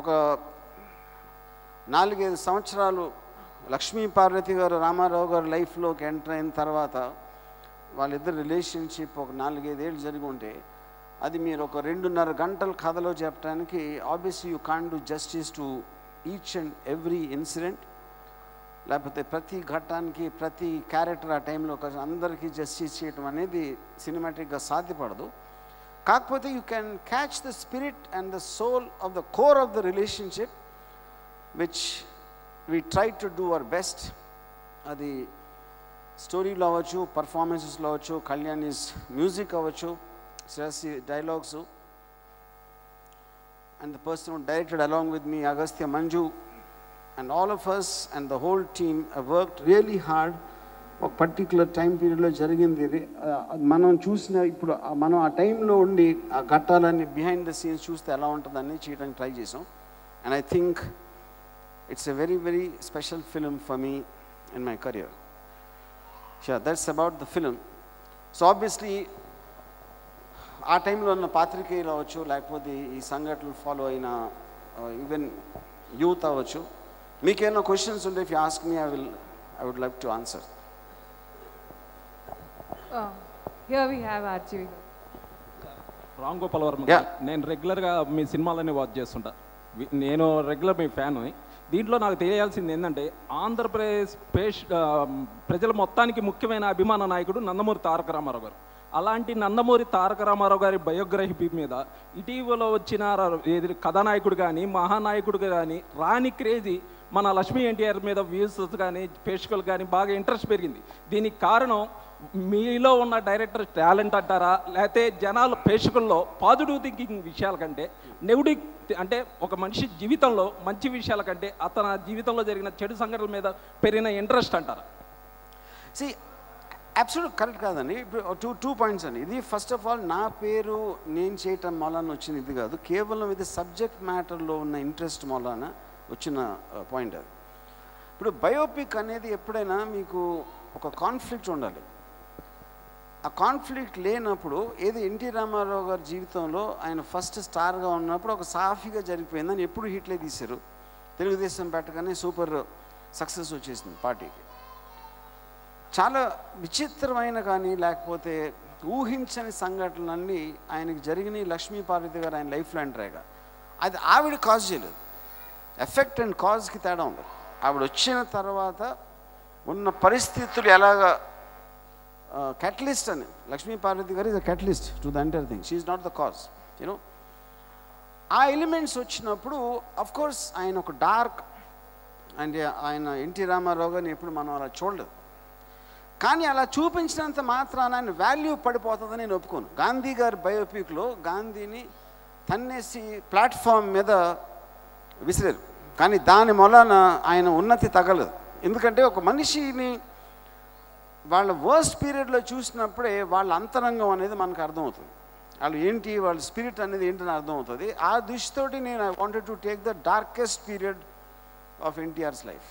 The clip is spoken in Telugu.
ఒక నాలుగైదు సంవత్సరాలు లక్ష్మీ పార్వతి గారు రామారావు గారు లైఫ్లోకి ఎంటర్ అయిన తర్వాత వాళ్ళిద్దరు రిలేషన్షిప్ ఒక నాలుగైదేళ్ళు జరిగి ఉంటే అది మీరు ఒక రెండున్నర గంటల కథలో చెప్పడానికి obviously you can do justice to each and every incident. లేకపోతే ప్రతి ఘట్టానికి ప్రతి క్యారెక్టర్ ఆ టైంలో అందరికీ జస్టిస్ చేయడం అనేది సినిమాటిక్గా సాధ్యపడదు. కాకపోతే you can catch the spirit and the soul of the core of the relationship which we try to do our best అది స్టోరీలో అవ్వచ్చు పర్ఫార్మెన్సెస్లో అవ్వచ్చు కళ్యాణ్స్ మ్యూజిక్ అవ్వచ్చు Shreyasi dialogues and the person directed along with me Agastya Manju and all of us and the whole team work really hard ఒక పర్టికులర్ టైం పీరియడ్లో జరిగింది ఇది. మనం చూసిన ఇప్పుడు మనం ఆ టైంలో ఉండి ఆ ఘట్టాలన్నీ బిహైండ్ ద సీన్స్ చూస్తే ఎలా ఉంటుందని చేయడానికి ట్రై చేసాం. And I think it's a very very special film for me in my career sure that's about the film so obviously ఆ టైంలో ఉన్న పాత్రికేయులు అవ్వచ్చు లేకపోతే ఈ సంఘటనలు ఫాలో అయిన ఈవెన్ యూత్ అవ్వచ్చు. మీకేమైనా క్వశ్చన్స్ ఉంటే if you ask me I will I would like to answer RGV. Ram Gopal Varma. నేను రెగ్యులర్గా మీ సినిమాలన్నీ వాచ్ చేస్తుంటా నేను రెగ్యులర్ మీ ఫ్యాన్ దీంట్లో నాకు తెలియాల్సింది ఏంటంటే ఆంధ్రప్రదేశ్ పేష్ ప్రజల మొత్తానికి ముఖ్యమైన అభిమాన నాయకుడు నందమూరి తారక రామారావు గారు అలాంటి నందమూరి తారక రామారావు గారి బయోగ్రఫీ మీద ఇటీవల వచ్చిన ఏది కథానాయకుడు కానీ మహానాయకుడు కానీ రాని క్రేజీ మన లక్ష్మీ ఎన్టీఆర్ మీద వ్యూస్ కానీ ప్రేక్షకులు కానీ బాగా ఇంట్రెస్ట్ పెరిగింది దీనికి కారణం మీలో ఉన్న డైరెక్టర్ టాలెంట్ అంటారా? లేకపోతే జనాలు ప్రేక్షకుల్లో పాజిటివ్ థింకింగ్ విషయాల కంటే నెగిటివ్ అంటే ఒక మనిషి జీవితంలో మంచి విషయాల కంటే అతని జీవితంలో జరిగిన చెడు సంఘటనల మీద పెరిగిన ఇంట్రెస్ట్ అంటారా? సి అబ్సల్యూట్ కరెక్ట్ కాదండి. టూ టూ పాయింట్స్ అండి. ఇది ఫస్ట్ ఆఫ్ ఆల్ నా పేరు నేను చేయటం మొలాన వచ్చిన ఇది కాదు. కేవలం ఇది సబ్జెక్ట్ మ్యాటర్లో ఉన్న ఇంట్రెస్ట్ మొలాన వచ్చిన పాయింట్ అది. ఇప్పుడు బయోపిక్ అనేది ఎప్పుడైనా మీకు ఒక కాన్ఫ్లిక్ట్ ఉండాలి. ఆ కాన్ఫ్లిక్ట్ లేనప్పుడు ఏది ఎన్టీ రామారావు గారి జీవితంలో ఆయన ఫస్ట్ స్టార్గా ఉన్నప్పుడు ఒక సాఫీగా జరిగిపోయిందని ఎప్పుడు హిట్లే తీశారు. తెలుగుదేశం పెట్టగానే సూపర్ సక్సెస్ వచ్చేసింది పార్టీకి. చాలా విచిత్రమైన కానీ లేకపోతే ఊహించని సంఘటనలన్నీ ఆయనకి జరిగినాయి. లక్ష్మీ పార్వతి గారు ఆయన లైఫ్లో ఎంటరేగా అది ఆవిడ కాజ్ చేయలేదు. ఎఫెక్ట్ అండ్ కాజ్కి తేడా ఉంది ఆవిడ వచ్చిన తర్వాత ఉన్న పరిస్థితులు ఎలాగా క్యాటలిస్ట్ అని. లక్ష్మీ పార్వతి గారు is a catalyst to the entire thing she's not the cause you know ఆ ఎలిమెంట్స్ వచ్చినప్పుడు అఫ్ కోర్స్ ఆయన ఒక డార్క్ అండ్ uh, ఆయన ఎన్టీ రామారావు గారిని ఎప్పుడు మనం అలా చూడలేదు. కానీ అలా చూపించినంత మాత్రాన ఆయన వాల్యూ పడిపోతుందని నేను ఒప్పుకోను. గాంధీ గారి బయోపిక్లో గాంధీని తన్నేసి ప్లాట్ఫామ్ మీద విసిరారు. కానీ దాని మూలాన ఆయన ఉన్నతి తగలదు. ఎందుకంటే ఒక మనిషిని వాళ్ళ వర్స్ట్ పీరియడ్లో చూసినప్పుడే వాళ్ళ అంతరంగం అనేది మనకు అర్థమవుతుంది. వాళ్ళు ఏంటి వాళ్ళ స్పిరిట్ అనేది ఏంటని అర్థమవుతుంది. ఆ దృష్టితోటి నేను I wanted to take the darkest period of NTR's life